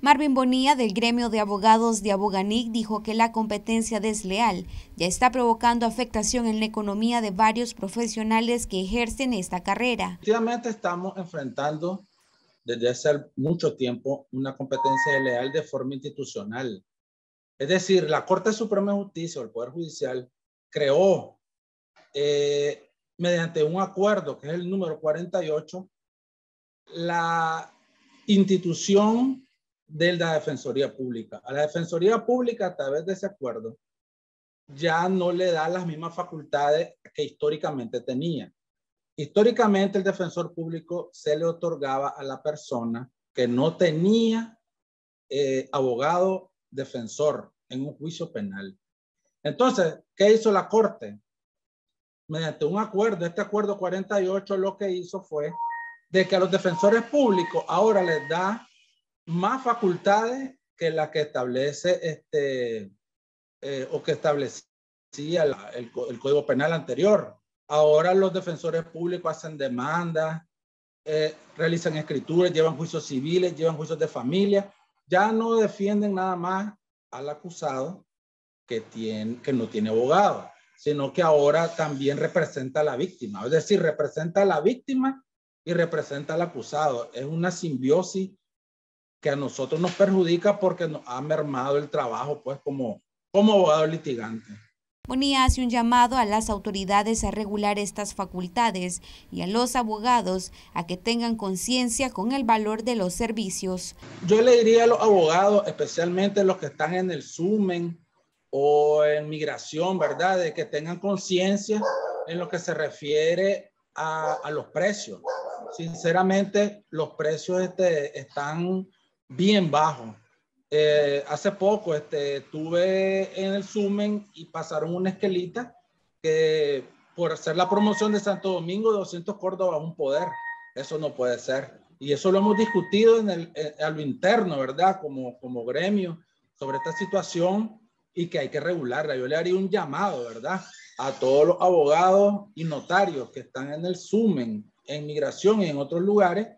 Marvin Bonilla, del gremio de abogados de Aboganic, dijo que la competencia desleal ya está provocando afectación en la economía de varios profesionales que ejercen esta carrera. Efectivamente, estamos enfrentando desde hace mucho tiempo una competencia desleal de forma institucional. Es decir, la Corte Suprema de Justicia o el Poder Judicial creó eh, mediante un acuerdo, que es el número 48, la institución de la Defensoría Pública. A la Defensoría Pública, a través de ese acuerdo, ya no le da las mismas facultades que históricamente tenía. Históricamente el defensor público se le otorgaba a la persona que no tenía eh, abogado defensor en un juicio penal. Entonces, ¿qué hizo la Corte? Mediante un acuerdo, este acuerdo 48 lo que hizo fue de que a los defensores públicos ahora les da más facultades que las que establece este, eh, o que establecía el, Código Penal anterior. Ahora los defensores públicos hacen demandas, eh, realizan escrituras, llevan juicios civiles, llevan juicios de familia. Ya no defienden nada más al acusado que, tiene, que no tiene abogado, sino que ahora también representa a la víctima. Es decir, representa a la víctima y representa al acusado. Es una simbiosis que a nosotros nos perjudica porque nos ha mermado el trabajo, pues, como, como abogado litigante. Bonilla hace un llamado a las autoridades a regular estas facultades y a los abogados a que tengan conciencia con el valor de los servicios. Yo le diría a los abogados, especialmente los que están en el SUMEN o en migración, ¿verdad? De que tengan conciencia en lo que se refiere a, a, los precios. Sinceramente, los precios este, están bien bajo. Eh, hace poco este, estuve en el Sumen y pasaron una esquelita que por hacer la promoción de Santo Domingo, 200 Córdoba un poder. Eso no puede ser. Y eso lo hemos discutido en el, a lo interno, ¿verdad? Como, como gremio sobre esta situación y que hay que regularla. Yo le haría un llamado, ¿verdad? A todos los abogados y notarios que están en el Sumen, en migración y en otros lugares,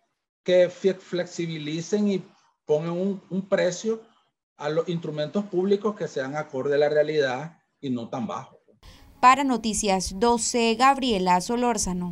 que flexibilicen y pongan un, un precio a los instrumentos públicos que sean acorde a la realidad y no tan bajo. Para Noticias 12, Gabriela Solórzano.